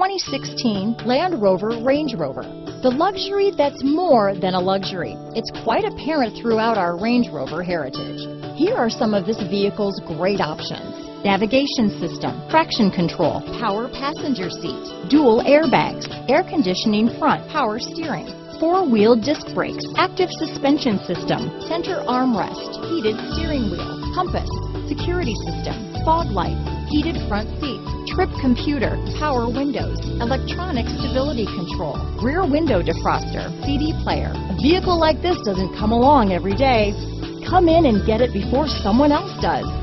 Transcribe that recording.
2016 Land Rover Range Rover. The luxury that's more than a luxury. It's quite apparent throughout our Range Rover heritage. Here are some of this vehicle's great options. Navigation system, traction control, power passenger seat, dual airbags, air conditioning front, power steering, four-wheel disc brakes, active suspension system, center armrest, heated steering wheel, compass, security system, fog lights, heated front seats, trip computer, power windows, electronic stability control, rear window defroster, CD player. A vehicle like this doesn't come along every day. Come in and get it before someone else does.